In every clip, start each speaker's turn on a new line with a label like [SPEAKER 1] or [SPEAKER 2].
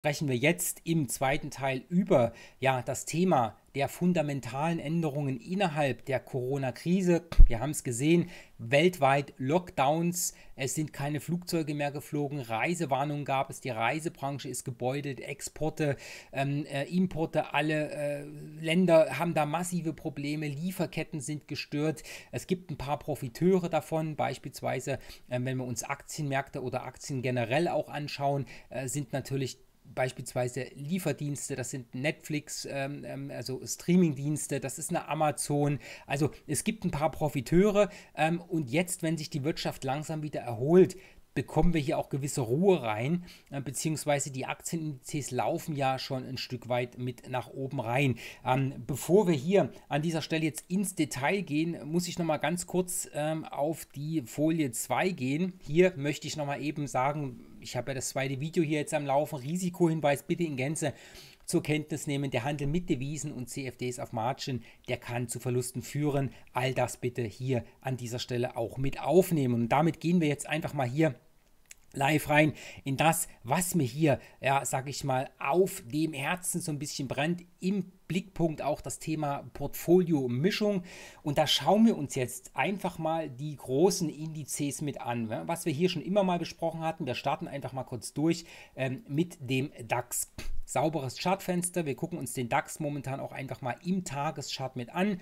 [SPEAKER 1] sprechen wir jetzt im zweiten Teil über ja, das Thema der fundamentalen Änderungen innerhalb der Corona-Krise. Wir haben es gesehen, weltweit Lockdowns, es sind keine Flugzeuge mehr geflogen, Reisewarnungen gab es, die Reisebranche ist gebeutelt, Exporte, ähm, äh, Importe, alle äh, Länder haben da massive Probleme, Lieferketten sind gestört. Es gibt ein paar Profiteure davon, beispielsweise, äh, wenn wir uns Aktienmärkte oder Aktien generell auch anschauen, äh, sind natürlich beispielsweise Lieferdienste, das sind Netflix, ähm, ähm, also Streamingdienste, das ist eine Amazon. Also es gibt ein paar Profiteure ähm, und jetzt, wenn sich die Wirtschaft langsam wieder erholt, bekommen wir hier auch gewisse Ruhe rein, äh, beziehungsweise die Aktienindizes laufen ja schon ein Stück weit mit nach oben rein. Ähm, bevor wir hier an dieser Stelle jetzt ins Detail gehen, muss ich nochmal ganz kurz ähm, auf die Folie 2 gehen. Hier möchte ich nochmal eben sagen, ich habe ja das zweite Video hier jetzt am Laufen, Risikohinweis bitte in Gänze zur Kenntnis nehmen, der Handel mit Devisen und CFDs auf Margin, der kann zu Verlusten führen. All das bitte hier an dieser Stelle auch mit aufnehmen. Und damit gehen wir jetzt einfach mal hier live rein in das, was mir hier, ja, sag ich mal, auf dem Herzen so ein bisschen brennt. Im Blickpunkt auch das Thema Portfolio-Mischung. Und da schauen wir uns jetzt einfach mal die großen Indizes mit an, was wir hier schon immer mal besprochen hatten. Wir starten einfach mal kurz durch ähm, mit dem DAX. Sauberes Chartfenster. Wir gucken uns den DAX momentan auch einfach mal im Tageschart mit an.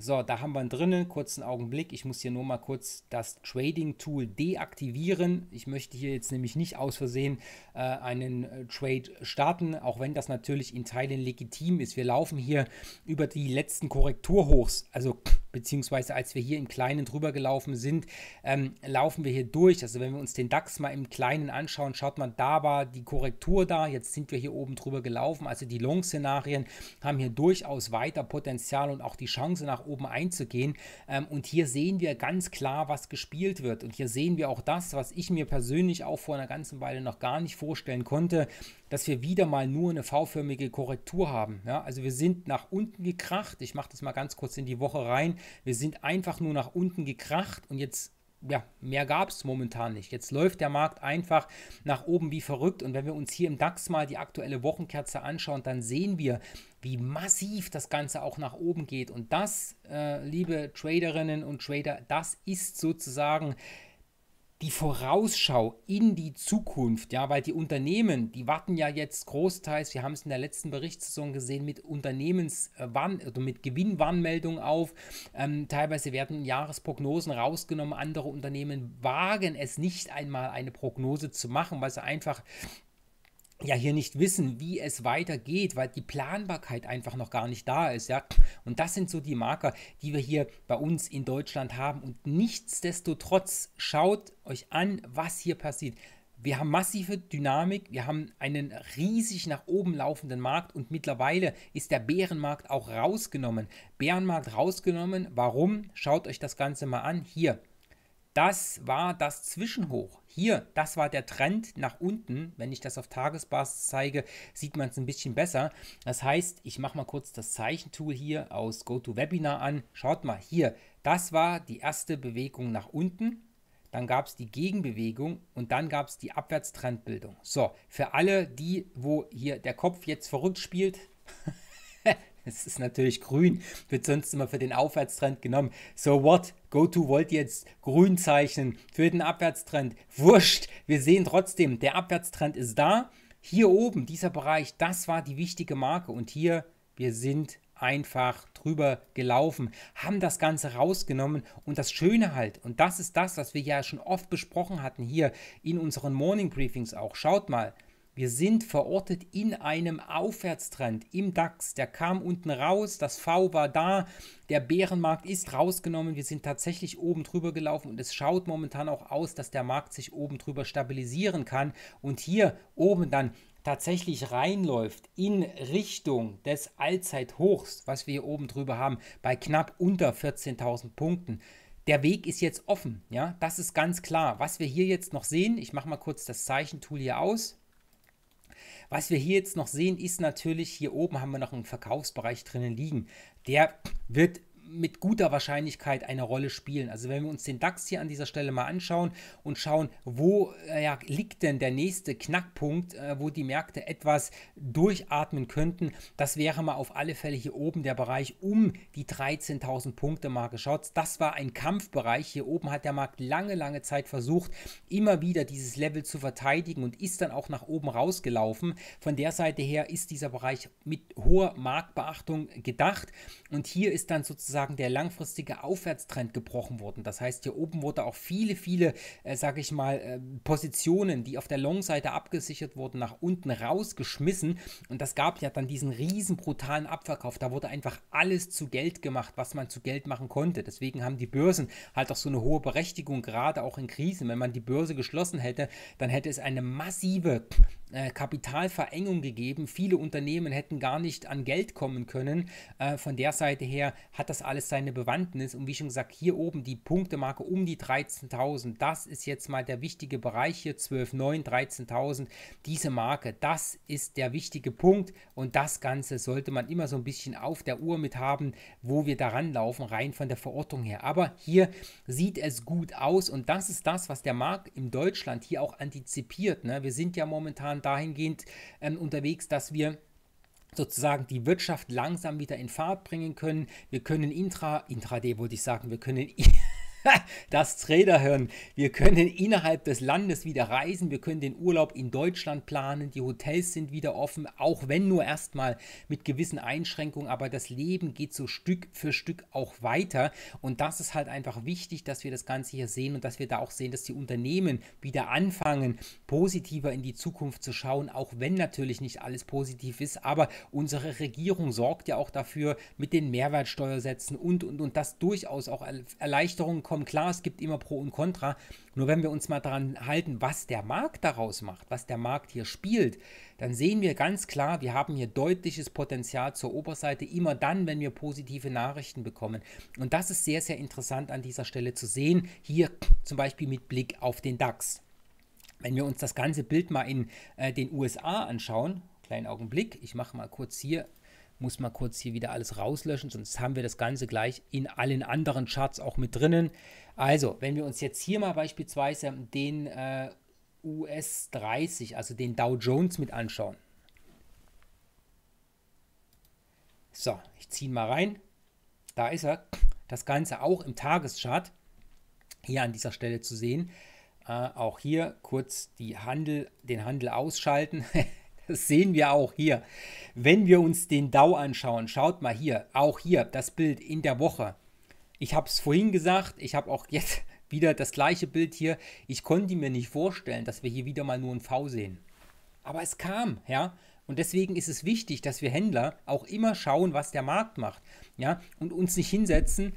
[SPEAKER 1] So, da haben wir ihn drinnen. Kurzen Augenblick. Ich muss hier nur mal kurz das Trading Tool deaktivieren. Ich möchte hier jetzt nämlich nicht aus Versehen äh, einen äh, Trade starten, auch wenn das natürlich in Teilen legitim ist. Wir laufen hier über die letzten Korrekturhochs, also beziehungsweise als wir hier im Kleinen drüber gelaufen sind, ähm, laufen wir hier durch. Also wenn wir uns den DAX mal im Kleinen anschauen, schaut man, da war die Korrektur da, jetzt sind wir hier oben drüber gelaufen. Also die Long-Szenarien haben hier durchaus weiter Potenzial und auch die Chance nach oben einzugehen. Ähm, und hier sehen wir ganz klar, was gespielt wird. Und hier sehen wir auch das, was ich mir persönlich auch vor einer ganzen Weile noch gar nicht vorstellen konnte, dass wir wieder mal nur eine V-förmige Korrektur haben. Ja, also wir sind nach unten gekracht. Ich mache das mal ganz kurz in die Woche rein. Wir sind einfach nur nach unten gekracht und jetzt ja, mehr gab es momentan nicht. Jetzt läuft der Markt einfach nach oben wie verrückt. Und wenn wir uns hier im DAX mal die aktuelle Wochenkerze anschauen, dann sehen wir, wie massiv das Ganze auch nach oben geht. Und das, äh, liebe Traderinnen und Trader, das ist sozusagen die Vorausschau in die Zukunft, ja, weil die Unternehmen, die warten ja jetzt großteils, wir haben es in der letzten Berichtssaison gesehen, mit Unternehmenswarn oder mit Gewinnwarnmeldungen auf. Ähm, teilweise werden Jahresprognosen rausgenommen, andere Unternehmen wagen es nicht einmal eine Prognose zu machen, weil sie einfach ja hier nicht wissen, wie es weitergeht, weil die Planbarkeit einfach noch gar nicht da ist, ja. Und das sind so die Marker, die wir hier bei uns in Deutschland haben. Und nichtsdestotrotz schaut euch an, was hier passiert. Wir haben massive Dynamik, wir haben einen riesig nach oben laufenden Markt und mittlerweile ist der Bärenmarkt auch rausgenommen. Bärenmarkt rausgenommen, warum? Schaut euch das Ganze mal an. Hier, das war das Zwischenhoch. Hier, das war der Trend nach unten. Wenn ich das auf Tagesbasis zeige, sieht man es ein bisschen besser. Das heißt, ich mache mal kurz das Zeichentool hier aus GoToWebinar an. Schaut mal hier, das war die erste Bewegung nach unten. Dann gab es die Gegenbewegung und dann gab es die Abwärtstrendbildung. So, für alle die, wo hier der Kopf jetzt verrückt spielt, Es ist natürlich grün, wird sonst immer für den Aufwärtstrend genommen. So what? GoTo wollte jetzt grün zeichnen für den Abwärtstrend. Wurscht, wir sehen trotzdem, der Abwärtstrend ist da. Hier oben, dieser Bereich, das war die wichtige Marke. Und hier, wir sind einfach drüber gelaufen, haben das Ganze rausgenommen und das Schöne halt, und das ist das, was wir ja schon oft besprochen hatten hier in unseren Morning Briefings auch. Schaut mal, wir sind verortet in einem Aufwärtstrend im DAX. Der kam unten raus, das V war da, der Bärenmarkt ist rausgenommen. Wir sind tatsächlich oben drüber gelaufen und es schaut momentan auch aus, dass der Markt sich oben drüber stabilisieren kann und hier oben dann tatsächlich reinläuft in Richtung des Allzeithochs, was wir hier oben drüber haben, bei knapp unter 14.000 Punkten. Der Weg ist jetzt offen, ja, das ist ganz klar. Was wir hier jetzt noch sehen, ich mache mal kurz das Zeichentool hier aus. Was wir hier jetzt noch sehen, ist natürlich, hier oben haben wir noch einen Verkaufsbereich drinnen liegen. Der wird mit guter Wahrscheinlichkeit eine Rolle spielen. Also wenn wir uns den DAX hier an dieser Stelle mal anschauen und schauen, wo äh, liegt denn der nächste Knackpunkt, äh, wo die Märkte etwas durchatmen könnten, das wäre mal auf alle Fälle hier oben der Bereich um die 13.000 Punkte Marke. Schaut, das war ein Kampfbereich. Hier oben hat der Markt lange, lange Zeit versucht, immer wieder dieses Level zu verteidigen und ist dann auch nach oben rausgelaufen. Von der Seite her ist dieser Bereich mit hoher Marktbeachtung gedacht und hier ist dann sozusagen der langfristige Aufwärtstrend gebrochen worden. Das heißt, hier oben wurde auch viele, viele, äh, sage ich mal, äh, Positionen, die auf der Long-Seite abgesichert wurden, nach unten rausgeschmissen. Und das gab ja dann diesen riesen brutalen Abverkauf. Da wurde einfach alles zu Geld gemacht, was man zu Geld machen konnte. Deswegen haben die Börsen halt auch so eine hohe Berechtigung, gerade auch in Krisen. Wenn man die Börse geschlossen hätte, dann hätte es eine massive äh, Kapitalverengung gegeben. Viele Unternehmen hätten gar nicht an Geld kommen können. Äh, von der Seite her hat das alles seine Bewandtnis. Und wie schon gesagt, hier oben die Punktemarke um die 13.000. Das ist jetzt mal der wichtige Bereich hier, 12.9, 13.000. Diese Marke, das ist der wichtige Punkt. Und das Ganze sollte man immer so ein bisschen auf der Uhr mit haben, wo wir daran laufen, rein von der Verortung her. Aber hier sieht es gut aus. Und das ist das, was der Markt in Deutschland hier auch antizipiert. Ne? Wir sind ja momentan momentan dahingehend ähm, unterwegs, dass wir sozusagen die Wirtschaft langsam wieder in Fahrt bringen können. Wir können intra, intraday wollte ich sagen, wir können das Traderhirn. Wir können innerhalb des Landes wieder reisen, wir können den Urlaub in Deutschland planen, die Hotels sind wieder offen, auch wenn nur erstmal mit gewissen Einschränkungen, aber das Leben geht so Stück für Stück auch weiter. Und das ist halt einfach wichtig, dass wir das Ganze hier sehen und dass wir da auch sehen, dass die Unternehmen wieder anfangen, positiver in die Zukunft zu schauen, auch wenn natürlich nicht alles positiv ist, aber unsere Regierung sorgt ja auch dafür mit den Mehrwertsteuersätzen und und und dass durchaus auch Erleichterungen kommen. Klar, es gibt immer Pro und Contra. Nur wenn wir uns mal daran halten, was der Markt daraus macht, was der Markt hier spielt, dann sehen wir ganz klar, wir haben hier deutliches Potenzial zur Oberseite, immer dann, wenn wir positive Nachrichten bekommen. Und das ist sehr, sehr interessant an dieser Stelle zu sehen. Hier zum Beispiel mit Blick auf den DAX. Wenn wir uns das ganze Bild mal in äh, den USA anschauen, kleinen Augenblick, ich mache mal kurz hier muss mal kurz hier wieder alles rauslöschen, sonst haben wir das Ganze gleich in allen anderen Charts auch mit drinnen. Also, wenn wir uns jetzt hier mal beispielsweise den äh, US 30, also den Dow Jones mit anschauen. So, ich ziehe ihn mal rein. Da ist er. Das Ganze auch im Tageschart hier an dieser Stelle zu sehen. Äh, auch hier kurz Handel, den Handel ausschalten. Das sehen wir auch hier. Wenn wir uns den DAO anschauen, schaut mal hier, auch hier das Bild in der Woche. Ich habe es vorhin gesagt, ich habe auch jetzt wieder das gleiche Bild hier. Ich konnte mir nicht vorstellen, dass wir hier wieder mal nur ein V sehen. Aber es kam, ja. Und deswegen ist es wichtig, dass wir Händler auch immer schauen, was der Markt macht, ja, und uns nicht hinsetzen,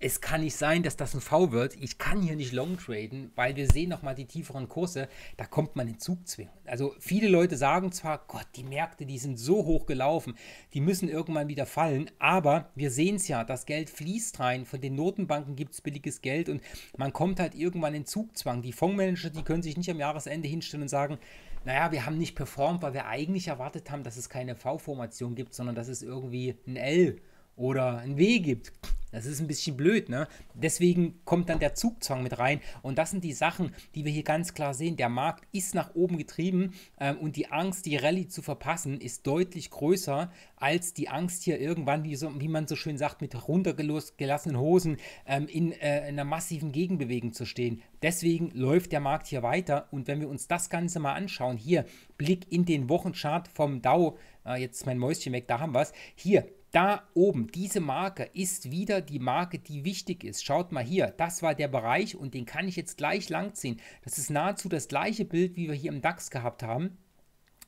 [SPEAKER 1] es kann nicht sein, dass das ein V wird. Ich kann hier nicht long traden, weil wir sehen nochmal die tieferen Kurse. Da kommt man in Zugzwingen. Also viele Leute sagen zwar, Gott, die Märkte, die sind so hoch gelaufen, die müssen irgendwann wieder fallen. Aber wir sehen es ja, das Geld fließt rein. Von den Notenbanken gibt es billiges Geld und man kommt halt irgendwann in Zugzwang. Die Fondsmanager, die können sich nicht am Jahresende hinstellen und sagen, naja, wir haben nicht performt, weil wir eigentlich erwartet haben, dass es keine V-Formation gibt, sondern dass es irgendwie ein L oder ein W gibt. Das ist ein bisschen blöd, ne? Deswegen kommt dann der Zugzwang mit rein. Und das sind die Sachen, die wir hier ganz klar sehen. Der Markt ist nach oben getrieben ähm, und die Angst, die Rallye zu verpassen, ist deutlich größer als die Angst hier irgendwann, wie, so, wie man so schön sagt, mit runtergelassenen Hosen ähm, in, äh, in einer massiven Gegenbewegung zu stehen. Deswegen läuft der Markt hier weiter. Und wenn wir uns das Ganze mal anschauen, hier Blick in den Wochenchart vom Dow, äh, jetzt ist mein Mäuschen weg, da haben wir es. Hier, da oben, diese Marke ist wieder die Marke, die wichtig ist. Schaut mal hier, das war der Bereich und den kann ich jetzt gleich langziehen. Das ist nahezu das gleiche Bild, wie wir hier im DAX gehabt haben.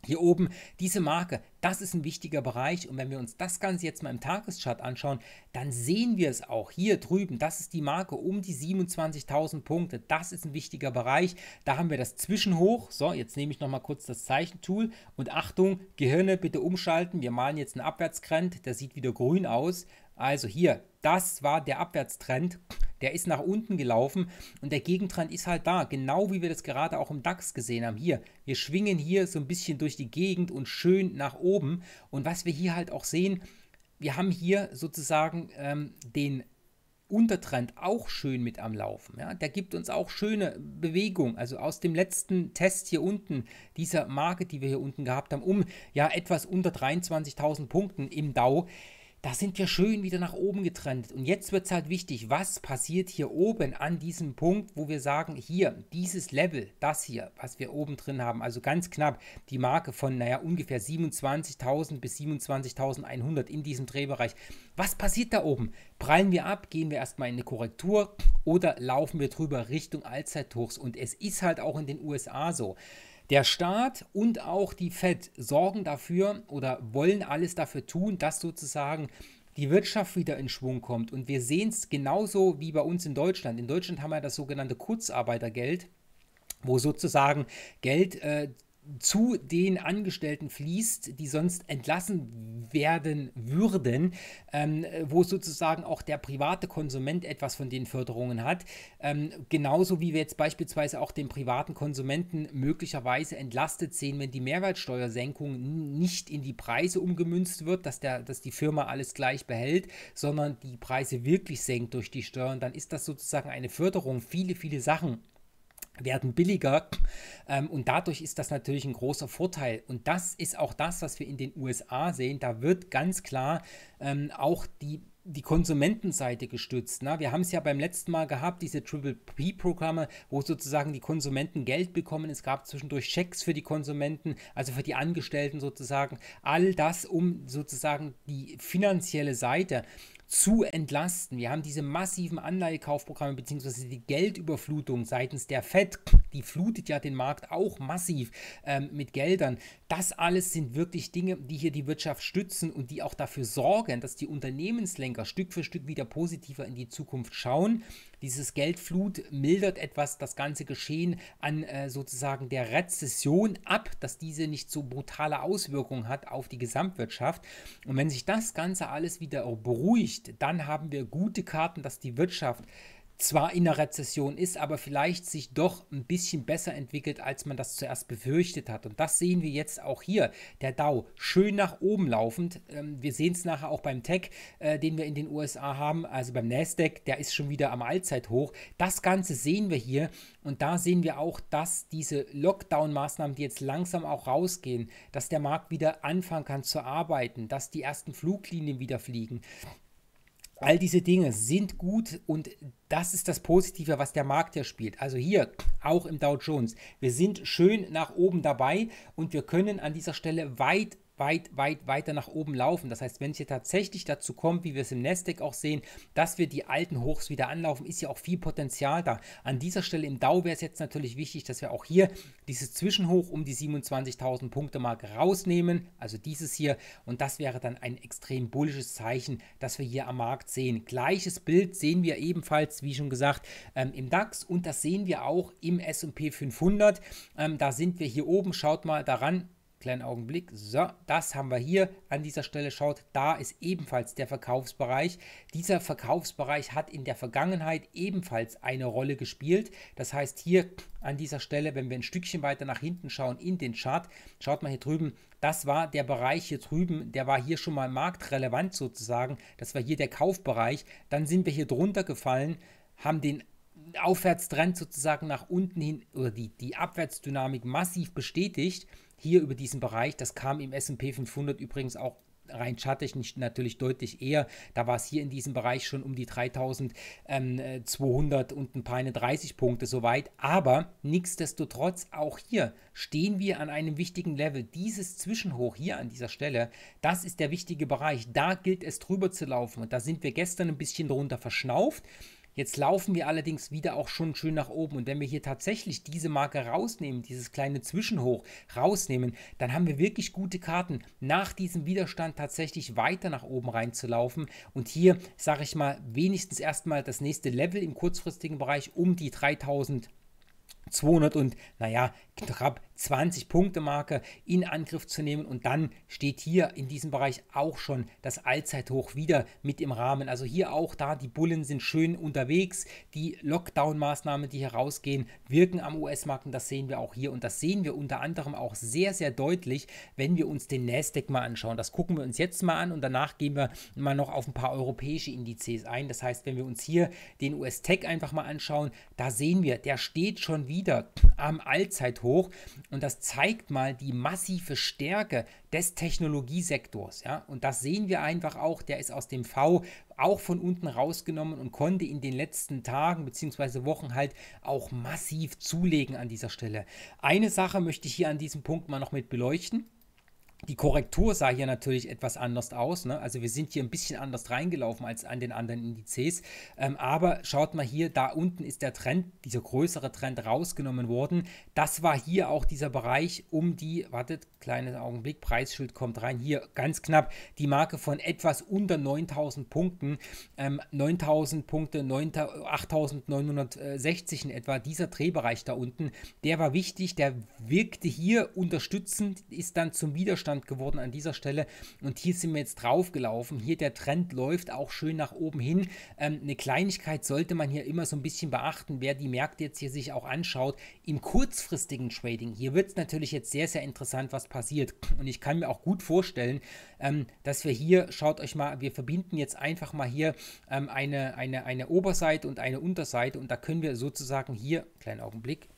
[SPEAKER 1] Hier oben diese Marke, das ist ein wichtiger Bereich und wenn wir uns das Ganze jetzt mal im Tageschart anschauen, dann sehen wir es auch hier drüben. Das ist die Marke um die 27.000 Punkte. Das ist ein wichtiger Bereich. Da haben wir das Zwischenhoch. So, jetzt nehme ich nochmal kurz das Zeichentool und Achtung, Gehirne bitte umschalten. Wir malen jetzt einen Abwärtstrend. Der sieht wieder grün aus. Also hier, das war der Abwärtstrend. Der ist nach unten gelaufen und der Gegentrend ist halt da, genau wie wir das gerade auch im DAX gesehen haben. Hier, wir schwingen hier so ein bisschen durch die Gegend und schön nach oben. Und was wir hier halt auch sehen, wir haben hier sozusagen ähm, den Untertrend auch schön mit am Laufen. Ja? Der gibt uns auch schöne Bewegung. Also aus dem letzten Test hier unten, dieser Marke, die wir hier unten gehabt haben, um ja etwas unter 23.000 Punkten im Dow, da sind wir schön wieder nach oben getrennt. Und jetzt wird es halt wichtig, was passiert hier oben an diesem Punkt, wo wir sagen, hier, dieses Level, das hier, was wir oben drin haben, also ganz knapp die Marke von, naja, ungefähr 27.000 bis 27.100 in diesem Drehbereich. Was passiert da oben? Prallen wir ab, gehen wir erstmal in eine Korrektur oder laufen wir drüber Richtung Allzeithochs? Und es ist halt auch in den USA so. Der Staat und auch die Fed sorgen dafür oder wollen alles dafür tun, dass sozusagen die Wirtschaft wieder in Schwung kommt. Und wir sehen es genauso wie bei uns in Deutschland. In Deutschland haben wir das sogenannte Kurzarbeitergeld, wo sozusagen Geld äh, zu den Angestellten fließt, die sonst entlassen werden würden, ähm, wo sozusagen auch der private Konsument etwas von den Förderungen hat. Ähm, genauso wie wir jetzt beispielsweise auch den privaten Konsumenten möglicherweise entlastet sehen, wenn die Mehrwertsteuersenkung nicht in die Preise umgemünzt wird, dass, der, dass die Firma alles gleich behält, sondern die Preise wirklich senkt durch die Steuern, dann ist das sozusagen eine Förderung. Viele, viele Sachen werden billiger ähm, und dadurch ist das natürlich ein großer Vorteil. Und das ist auch das, was wir in den USA sehen. Da wird ganz klar ähm, auch die die Konsumentenseite gestützt. Ne? Wir haben es ja beim letzten Mal gehabt, diese Triple P-Programme, wo sozusagen die Konsumenten Geld bekommen. Es gab zwischendurch Schecks für die Konsumenten, also für die Angestellten sozusagen. All das, um sozusagen die finanzielle Seite zu entlasten. Wir haben diese massiven Anleihekaufprogramme bzw. die Geldüberflutung seitens der FED, die flutet ja den Markt auch massiv ähm, mit Geldern. Das alles sind wirklich Dinge, die hier die Wirtschaft stützen und die auch dafür sorgen, dass die Unternehmenslenker Stück für Stück wieder positiver in die Zukunft schauen. Dieses Geldflut mildert etwas das ganze Geschehen an äh, sozusagen der Rezession ab, dass diese nicht so brutale Auswirkungen hat auf die Gesamtwirtschaft. Und wenn sich das Ganze alles wieder beruhigt, dann haben wir gute Karten, dass die Wirtschaft zwar in der Rezession ist, aber vielleicht sich doch ein bisschen besser entwickelt, als man das zuerst befürchtet hat. Und das sehen wir jetzt auch hier. Der Dow schön nach oben laufend. Ähm, wir sehen es nachher auch beim Tech, äh, den wir in den USA haben, also beim Nasdaq, der ist schon wieder am Allzeithoch. Das Ganze sehen wir hier und da sehen wir auch, dass diese Lockdown-Maßnahmen, die jetzt langsam auch rausgehen, dass der Markt wieder anfangen kann zu arbeiten, dass die ersten Fluglinien wieder fliegen. All diese Dinge sind gut und das ist das Positive, was der Markt ja spielt. Also hier auch im Dow Jones. Wir sind schön nach oben dabei und wir können an dieser Stelle weit weit, weit weiter nach oben laufen. Das heißt, wenn es hier tatsächlich dazu kommt, wie wir es im Nasdaq auch sehen, dass wir die alten Hochs wieder anlaufen, ist ja auch viel Potenzial da. An dieser Stelle im Dow wäre es jetzt natürlich wichtig, dass wir auch hier dieses Zwischenhoch um die 27.000 Punkte Marke rausnehmen, also dieses hier und das wäre dann ein extrem bullisches Zeichen, das wir hier am Markt sehen. Gleiches Bild sehen wir ebenfalls, wie schon gesagt, ähm, im DAX und das sehen wir auch im S&P 500. Ähm, da sind wir hier oben, schaut mal daran, Kleinen Augenblick. So, das haben wir hier an dieser Stelle. Schaut, da ist ebenfalls der Verkaufsbereich. Dieser Verkaufsbereich hat in der Vergangenheit ebenfalls eine Rolle gespielt. Das heißt, hier an dieser Stelle, wenn wir ein Stückchen weiter nach hinten schauen in den Chart, schaut mal hier drüben, das war der Bereich hier drüben, der war hier schon mal marktrelevant sozusagen. Das war hier der Kaufbereich. Dann sind wir hier drunter gefallen, haben den Aufwärtstrend sozusagen nach unten hin oder die, die Abwärtsdynamik massiv bestätigt hier über diesen Bereich. Das kam im SP 500 übrigens auch rein charttechnisch natürlich deutlich eher. Da war es hier in diesem Bereich schon um die 3200 ähm, und ein paar 30 Punkte soweit. Aber nichtsdestotrotz, auch hier stehen wir an einem wichtigen Level. Dieses Zwischenhoch hier an dieser Stelle, das ist der wichtige Bereich. Da gilt es drüber zu laufen. Und da sind wir gestern ein bisschen drunter verschnauft. Jetzt laufen wir allerdings wieder auch schon schön nach oben. Und wenn wir hier tatsächlich diese Marke rausnehmen, dieses kleine Zwischenhoch rausnehmen, dann haben wir wirklich gute Karten, nach diesem Widerstand tatsächlich weiter nach oben reinzulaufen. Und hier, sage ich mal, wenigstens erstmal das nächste Level im kurzfristigen Bereich um die 3000. 200 und naja, knapp 20 Punkte Marke in Angriff zu nehmen und dann steht hier in diesem Bereich auch schon das Allzeithoch wieder mit im Rahmen. Also hier auch da, die Bullen sind schön unterwegs, die Lockdown-Maßnahmen, die hier rausgehen, wirken am US-Markt und das sehen wir auch hier und das sehen wir unter anderem auch sehr, sehr deutlich, wenn wir uns den Nasdaq mal anschauen. Das gucken wir uns jetzt mal an und danach gehen wir mal noch auf ein paar europäische Indizes ein. Das heißt, wenn wir uns hier den US-Tech einfach mal anschauen, da sehen wir, der steht schon wieder am Allzeithoch und das zeigt mal die massive Stärke des Technologiesektors. Ja? Und das sehen wir einfach auch, der ist aus dem V auch von unten rausgenommen und konnte in den letzten Tagen bzw. Wochen halt auch massiv zulegen an dieser Stelle. Eine Sache möchte ich hier an diesem Punkt mal noch mit beleuchten. Die Korrektur sah hier natürlich etwas anders aus. Ne? Also wir sind hier ein bisschen anders reingelaufen als an den anderen Indizes. Ähm, aber schaut mal hier, da unten ist der Trend, dieser größere Trend rausgenommen worden. Das war hier auch dieser Bereich um die, wartet, kleinen Augenblick, Preisschild kommt rein. Hier ganz knapp die Marke von etwas unter 9000 Punkten. Ähm, 9000 Punkte, 8960 in etwa. Dieser Drehbereich da unten, der war wichtig. Der wirkte hier unterstützend, ist dann zum Widerstand Widerstand geworden an dieser Stelle. Und hier sind wir jetzt drauf gelaufen. Hier der Trend läuft auch schön nach oben hin. Ähm, eine Kleinigkeit sollte man hier immer so ein bisschen beachten, wer die Märkte jetzt hier sich auch anschaut. Im kurzfristigen Trading, hier wird es natürlich jetzt sehr, sehr interessant, was passiert. Und ich kann mir auch gut vorstellen, ähm, dass wir hier, schaut euch mal, wir verbinden jetzt einfach mal hier ähm, eine, eine, eine Oberseite und eine Unterseite und da können wir sozusagen hier, kleinen Augenblick,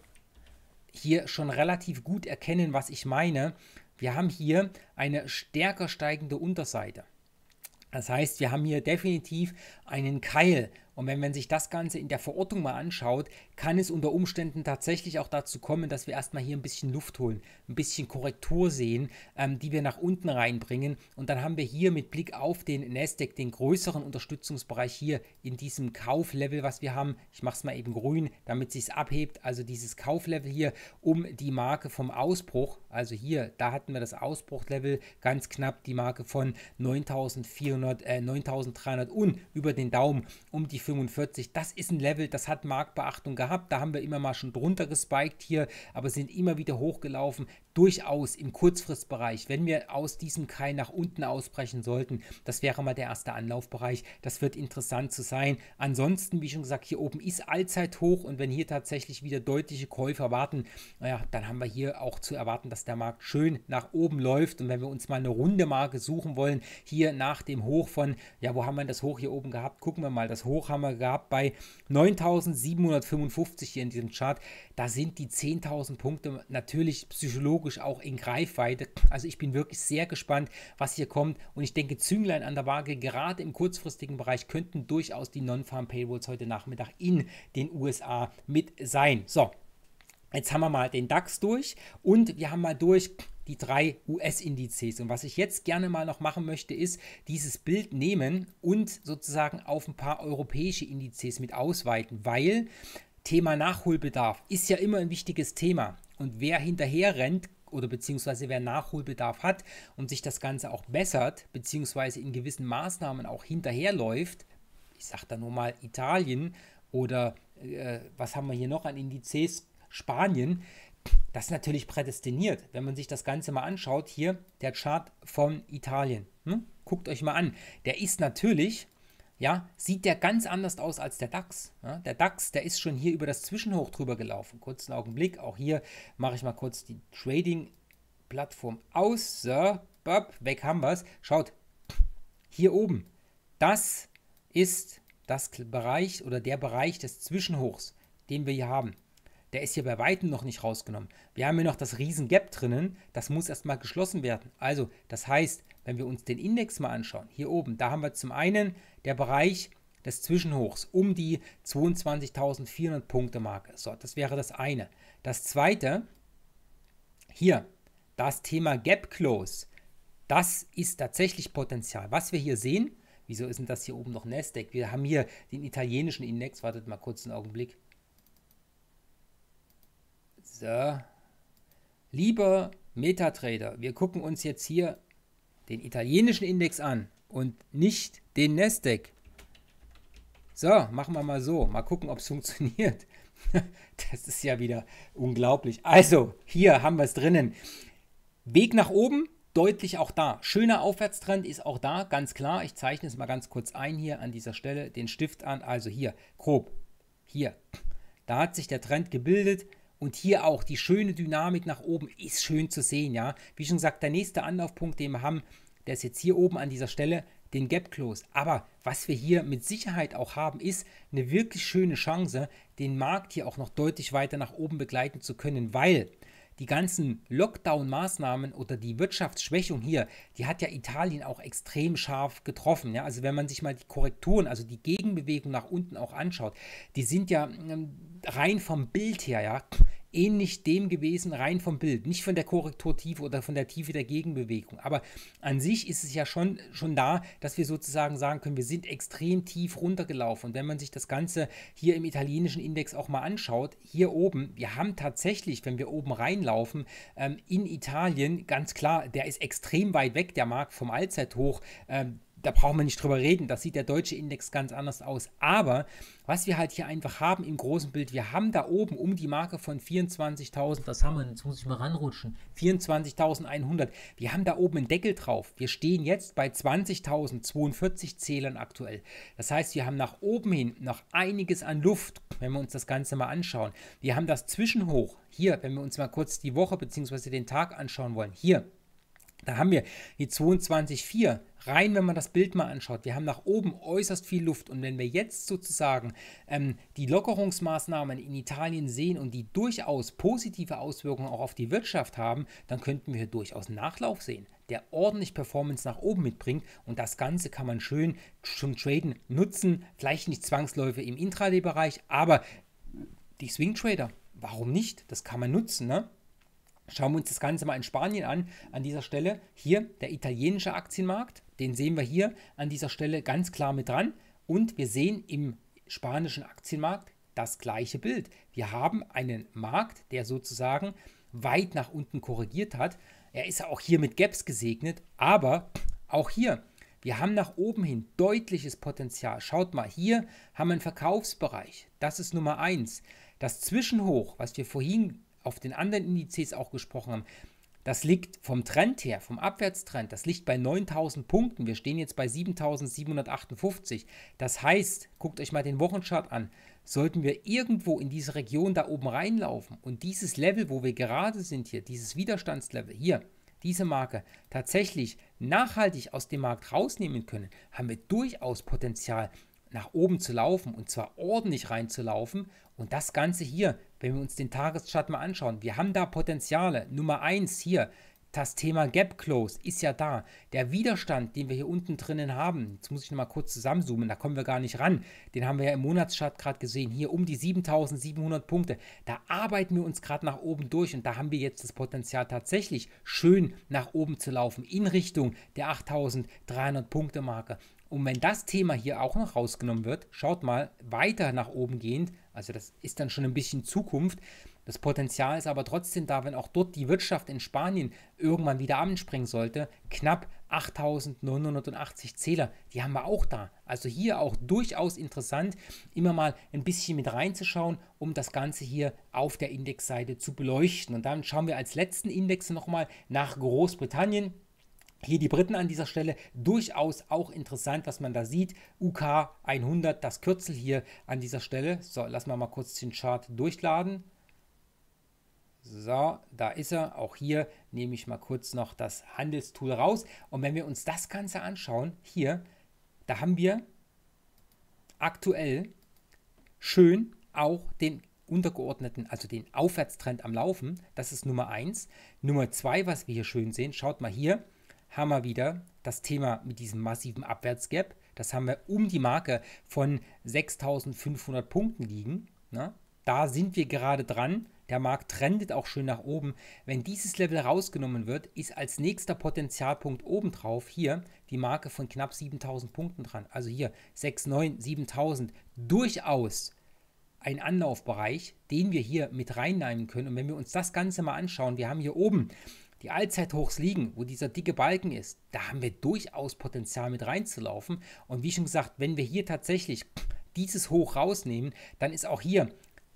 [SPEAKER 1] hier schon relativ gut erkennen, was ich meine. Wir haben hier eine stärker steigende Unterseite. Das heißt, wir haben hier definitiv einen Keil und wenn man sich das Ganze in der Verortung mal anschaut, kann es unter Umständen tatsächlich auch dazu kommen, dass wir erstmal hier ein bisschen Luft holen, ein bisschen Korrektur sehen, ähm, die wir nach unten reinbringen. Und dann haben wir hier mit Blick auf den Nasdaq den größeren Unterstützungsbereich hier in diesem Kauflevel, was wir haben. Ich mache es mal eben grün, damit es sich abhebt. Also dieses Kauflevel hier um die Marke vom Ausbruch. Also hier, da hatten wir das Ausbruchlevel ganz knapp, die Marke von 9400, äh, 9300 und über den Daumen um die 45. Das ist ein Level, das hat Marktbeachtung gehabt. Da haben wir immer mal schon drunter gespiked hier, aber sind immer wieder hochgelaufen durchaus im Kurzfristbereich, wenn wir aus diesem Keil nach unten ausbrechen sollten, das wäre mal der erste Anlaufbereich. Das wird interessant zu sein. Ansonsten, wie schon gesagt, hier oben ist allzeit hoch und wenn hier tatsächlich wieder deutliche Käufer warten, naja, dann haben wir hier auch zu erwarten, dass der Markt schön nach oben läuft. Und wenn wir uns mal eine runde Marke suchen wollen, hier nach dem Hoch von, ja, wo haben wir das Hoch hier oben gehabt? Gucken wir mal, das Hoch haben wir gehabt bei 9755 hier in diesem Chart. Da sind die 10.000 Punkte natürlich psychologisch logisch auch in Greifweite. Also ich bin wirklich sehr gespannt, was hier kommt. Und ich denke, Zünglein an der Waage, gerade im kurzfristigen Bereich, könnten durchaus die Non-Farm Payrolls heute Nachmittag in den USA mit sein. So, Jetzt haben wir mal den DAX durch und wir haben mal durch die drei US-Indizes. Und was ich jetzt gerne mal noch machen möchte, ist dieses Bild nehmen und sozusagen auf ein paar europäische Indizes mit ausweiten, weil Thema Nachholbedarf ist ja immer ein wichtiges Thema. Und wer hinterher rennt oder beziehungsweise wer Nachholbedarf hat und sich das Ganze auch bessert, beziehungsweise in gewissen Maßnahmen auch hinterherläuft, ich sage da nur mal Italien oder äh, was haben wir hier noch an Indizes, Spanien, das ist natürlich prädestiniert. Wenn man sich das Ganze mal anschaut, hier der Chart von Italien. Hm? Guckt euch mal an. Der ist natürlich ja, sieht der ganz anders aus als der DAX. Ja, der DAX, der ist schon hier über das Zwischenhoch drüber gelaufen. Kurzen Augenblick, auch hier mache ich mal kurz die Trading-Plattform aus. So, bop, weg haben wir es. Schaut, hier oben, das ist das Bereich oder der Bereich des Zwischenhochs, den wir hier haben. Der ist hier bei Weitem noch nicht rausgenommen. Wir haben hier noch das riesen Gap drinnen, das muss erstmal geschlossen werden. Also, das heißt, wenn wir uns den Index mal anschauen, hier oben, da haben wir zum einen der Bereich des Zwischenhochs um die 22.400 Punkte Marke. So, das wäre das eine. Das zweite, hier, das Thema Gap Close, das ist tatsächlich Potenzial. Was wir hier sehen, wieso ist denn das hier oben noch Nasdaq? Wir haben hier den italienischen Index, wartet mal kurz einen Augenblick. So, lieber Metatrader, wir gucken uns jetzt hier den italienischen Index an und nicht den Nasdaq. So, machen wir mal so. Mal gucken, ob es funktioniert. das ist ja wieder unglaublich. Also, hier haben wir es drinnen. Weg nach oben, deutlich auch da. Schöner Aufwärtstrend ist auch da, ganz klar. Ich zeichne es mal ganz kurz ein hier an dieser Stelle, den Stift an. Also hier, grob, hier. Da hat sich der Trend gebildet. Und hier auch die schöne Dynamik nach oben ist schön zu sehen, ja. Wie schon gesagt, der nächste Anlaufpunkt, den wir haben, der ist jetzt hier oben an dieser Stelle, den Gap Close. Aber was wir hier mit Sicherheit auch haben, ist eine wirklich schöne Chance, den Markt hier auch noch deutlich weiter nach oben begleiten zu können, weil die ganzen Lockdown-Maßnahmen oder die Wirtschaftsschwächung hier, die hat ja Italien auch extrem scharf getroffen. Ja? Also wenn man sich mal die Korrekturen, also die Gegenbewegung nach unten auch anschaut, die sind ja ähm, rein vom Bild her, ja, ähnlich dem gewesen, rein vom Bild. Nicht von der Korrekturtiefe oder von der Tiefe der Gegenbewegung. Aber an sich ist es ja schon, schon da, dass wir sozusagen sagen können, wir sind extrem tief runtergelaufen. Und wenn man sich das Ganze hier im italienischen Index auch mal anschaut, hier oben, wir haben tatsächlich, wenn wir oben reinlaufen, ähm, in Italien, ganz klar, der ist extrem weit weg, der Markt vom Allzeithoch. Ähm, da brauchen wir nicht drüber reden, da sieht der deutsche Index ganz anders aus. Aber was wir halt hier einfach haben im großen Bild, wir haben da oben um die Marke von 24.000, das haben wir, jetzt muss ich mal ranrutschen, 24.100. Wir haben da oben einen Deckel drauf. Wir stehen jetzt bei 20.042 Zählern aktuell. Das heißt, wir haben nach oben hin noch einiges an Luft, wenn wir uns das Ganze mal anschauen. Wir haben das Zwischenhoch hier, wenn wir uns mal kurz die Woche bzw. den Tag anschauen wollen. Hier, da haben wir die 22,4 rein, wenn man das Bild mal anschaut, wir haben nach oben äußerst viel Luft und wenn wir jetzt sozusagen ähm, die Lockerungsmaßnahmen in Italien sehen und die durchaus positive Auswirkungen auch auf die Wirtschaft haben, dann könnten wir hier durchaus Nachlauf sehen, der ordentlich Performance nach oben mitbringt und das Ganze kann man schön zum Traden nutzen, vielleicht nicht zwangsläufig im Intraday-Bereich, aber die Swing Trader, warum nicht? Das kann man nutzen, ne? Schauen wir uns das Ganze mal in Spanien an. An dieser Stelle hier der italienische Aktienmarkt. Den sehen wir hier an dieser Stelle ganz klar mit dran. Und wir sehen im spanischen Aktienmarkt das gleiche Bild. Wir haben einen Markt, der sozusagen weit nach unten korrigiert hat. Er ist auch hier mit Gaps gesegnet, aber auch hier, wir haben nach oben hin deutliches Potenzial. Schaut mal, hier haben wir einen Verkaufsbereich. Das ist Nummer 1. Das Zwischenhoch, was wir vorhin auf den anderen Indizes auch gesprochen haben, das liegt vom Trend her, vom Abwärtstrend, das liegt bei 9000 Punkten. Wir stehen jetzt bei 7758. Das heißt, guckt euch mal den Wochenchart an. Sollten wir irgendwo in diese Region da oben reinlaufen und dieses Level, wo wir gerade sind hier, dieses Widerstandslevel hier, diese Marke tatsächlich nachhaltig aus dem Markt rausnehmen können, haben wir durchaus Potenzial, nach oben zu laufen und zwar ordentlich reinzulaufen. Und das Ganze hier, wenn wir uns den Tageschart mal anschauen, wir haben da Potenziale. Nummer eins hier, das Thema Gap Close ist ja da. Der Widerstand, den wir hier unten drinnen haben, jetzt muss ich nochmal kurz zusammenzoomen, da kommen wir gar nicht ran. Den haben wir ja im Monatschart gerade gesehen, hier um die 7700 Punkte. Da arbeiten wir uns gerade nach oben durch und da haben wir jetzt das Potenzial tatsächlich schön nach oben zu laufen in Richtung der 8300 Punkte Marke. Und wenn das Thema hier auch noch rausgenommen wird, schaut mal, weiter nach oben gehend, also das ist dann schon ein bisschen Zukunft. Das Potenzial ist aber trotzdem da, wenn auch dort die Wirtschaft in Spanien irgendwann wieder anspringen sollte. Knapp 8980 Zähler, die haben wir auch da. Also hier auch durchaus interessant, immer mal ein bisschen mit reinzuschauen, um das Ganze hier auf der Indexseite zu beleuchten. Und dann schauen wir als letzten Index nochmal nach Großbritannien. Hier die Briten an dieser Stelle durchaus auch interessant, was man da sieht. UK 100, das Kürzel hier an dieser Stelle. So, lassen wir mal kurz den Chart durchladen. So, da ist er. Auch hier nehme ich mal kurz noch das Handelstool raus. Und wenn wir uns das Ganze anschauen, hier, da haben wir aktuell schön auch den untergeordneten, also den Aufwärtstrend am Laufen. Das ist Nummer 1. Nummer 2, was wir hier schön sehen, schaut mal hier haben wir wieder das Thema mit diesem massiven Abwärtsgap. Das haben wir um die Marke von 6500 Punkten liegen. Ne? Da sind wir gerade dran. Der Markt trendet auch schön nach oben. Wenn dieses Level rausgenommen wird, ist als nächster Potenzialpunkt obendrauf hier die Marke von knapp 7000 Punkten dran. Also hier 6,9, 7000. Durchaus ein Anlaufbereich, den wir hier mit reinnehmen können. Und wenn wir uns das Ganze mal anschauen, wir haben hier oben die Allzeithochs liegen, wo dieser dicke Balken ist, da haben wir durchaus Potenzial mit reinzulaufen. Und wie schon gesagt, wenn wir hier tatsächlich dieses Hoch rausnehmen, dann ist auch hier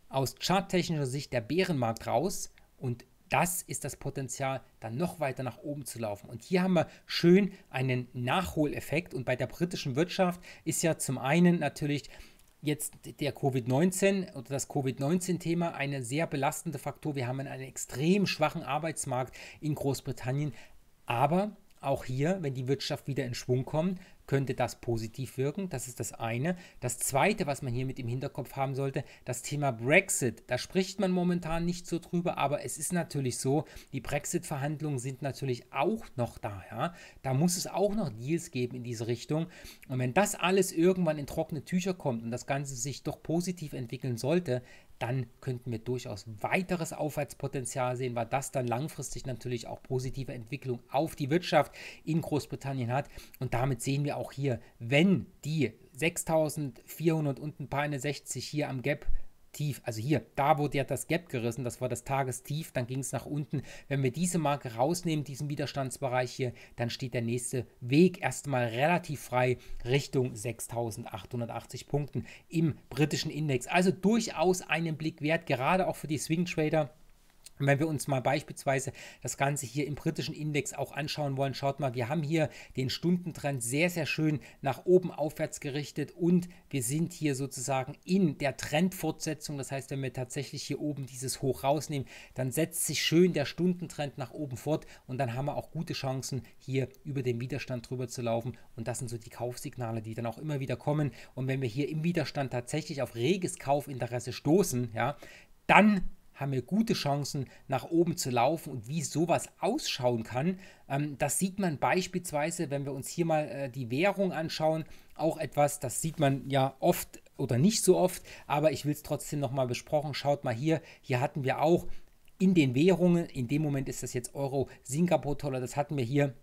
[SPEAKER 1] aus charttechnischer Sicht der Bärenmarkt raus und das ist das Potenzial, dann noch weiter nach oben zu laufen. Und hier haben wir schön einen Nachholeffekt. Und bei der britischen Wirtschaft ist ja zum einen natürlich jetzt der Covid-19 oder das Covid-19-Thema eine sehr belastende Faktor. Wir haben einen extrem schwachen Arbeitsmarkt in Großbritannien. Aber auch hier, wenn die Wirtschaft wieder in Schwung kommt, könnte das positiv wirken. Das ist das eine. Das zweite, was man hier mit im Hinterkopf haben sollte, das Thema Brexit. Da spricht man momentan nicht so drüber, aber es ist natürlich so, die Brexit-Verhandlungen sind natürlich auch noch da. Ja? Da muss es auch noch Deals geben in diese Richtung. Und wenn das alles irgendwann in trockene Tücher kommt und das Ganze sich doch positiv entwickeln sollte, dann könnten wir durchaus weiteres Aufwärtspotenzial sehen, weil das dann langfristig natürlich auch positive Entwicklung auf die Wirtschaft in Großbritannien hat. Und damit sehen wir auch hier, wenn die 6400 und ein paar 60 hier am Gap tief, also hier, da wurde ja das Gap gerissen, das war das Tagestief, dann ging es nach unten. Wenn wir diese Marke rausnehmen, diesen Widerstandsbereich hier, dann steht der nächste Weg erstmal relativ frei Richtung 6880 Punkten im britischen Index. Also durchaus einen Blick wert, gerade auch für die Swing Trader. Und wenn wir uns mal beispielsweise das Ganze hier im britischen Index auch anschauen wollen, schaut mal, wir haben hier den Stundentrend sehr, sehr schön nach oben aufwärts gerichtet und wir sind hier sozusagen in der Trendfortsetzung. Das heißt, wenn wir tatsächlich hier oben dieses Hoch rausnehmen, dann setzt sich schön der Stundentrend nach oben fort und dann haben wir auch gute Chancen, hier über den Widerstand drüber zu laufen. Und das sind so die Kaufsignale, die dann auch immer wieder kommen. Und wenn wir hier im Widerstand tatsächlich auf reges Kaufinteresse stoßen, ja, dann haben wir gute Chancen, nach oben zu laufen. Und wie sowas ausschauen kann, ähm, das sieht man beispielsweise, wenn wir uns hier mal äh, die Währung anschauen, auch etwas, das sieht man ja oft oder nicht so oft, aber ich will es trotzdem nochmal besprochen. Schaut mal hier, hier hatten wir auch in den Währungen, in dem Moment ist das jetzt Euro, Singapur-Dollar, das hatten wir hier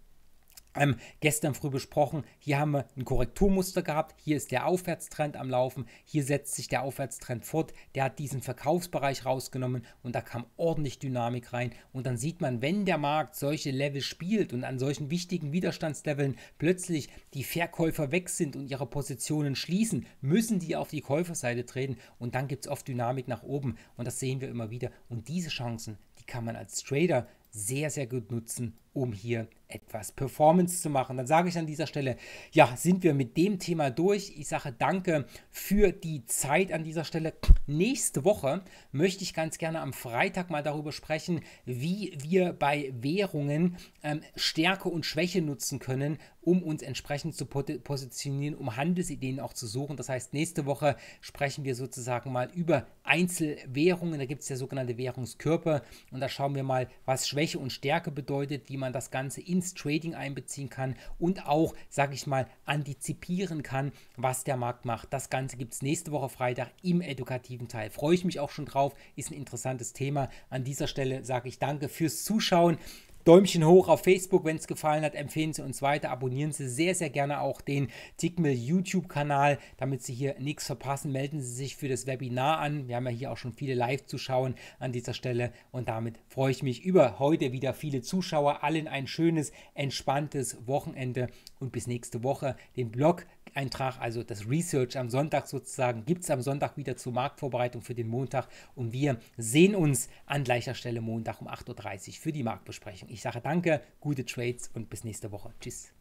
[SPEAKER 1] ähm, gestern früh besprochen. Hier haben wir ein Korrekturmuster gehabt. Hier ist der Aufwärtstrend am Laufen. Hier setzt sich der Aufwärtstrend fort. Der hat diesen Verkaufsbereich rausgenommen und da kam ordentlich Dynamik rein. Und dann sieht man, wenn der Markt solche Level spielt und an solchen wichtigen Widerstandsleveln plötzlich die Verkäufer weg sind und ihre Positionen schließen, müssen die auf die Käuferseite treten und dann gibt es oft Dynamik nach oben. Und das sehen wir immer wieder. Und diese Chancen, die kann man als Trader sehr, sehr gut nutzen, um hier etwas Performance zu machen. Dann sage ich an dieser Stelle, ja, sind wir mit dem Thema durch. Ich sage danke für die Zeit an dieser Stelle. Nächste Woche möchte ich ganz gerne am Freitag mal darüber sprechen, wie wir bei Währungen ähm, Stärke und Schwäche nutzen können, um uns entsprechend zu positionieren, um Handelsideen auch zu suchen. Das heißt, nächste Woche sprechen wir sozusagen mal über Einzelwährungen. Da gibt es ja sogenannte Währungskörper und da schauen wir mal, was Schwäche und Stärke bedeutet, wie man das Ganze ins Trading einbeziehen kann und auch, sage ich mal, antizipieren kann, was der Markt macht. Das Ganze gibt es nächste Woche Freitag im edukativen Teil. Freue ich mich auch schon drauf, ist ein interessantes Thema. An dieser Stelle sage ich danke fürs Zuschauen. Däumchen hoch auf Facebook, wenn es gefallen hat. Empfehlen Sie uns weiter. Abonnieren Sie sehr, sehr gerne auch den Tickmill YouTube-Kanal, damit Sie hier nichts verpassen. Melden Sie sich für das Webinar an. Wir haben ja hier auch schon viele Live-Zuschauer an dieser Stelle. Und damit freue ich mich über heute wieder viele Zuschauer. Allen ein schönes, entspanntes Wochenende und bis nächste Woche. Den Blog Eintrag, also das Research am Sonntag sozusagen, gibt es am Sonntag wieder zur Marktvorbereitung für den Montag. Und wir sehen uns an gleicher Stelle Montag um 8.30 Uhr für die Marktbesprechung. Ich sage danke, gute Trades und bis nächste Woche. Tschüss.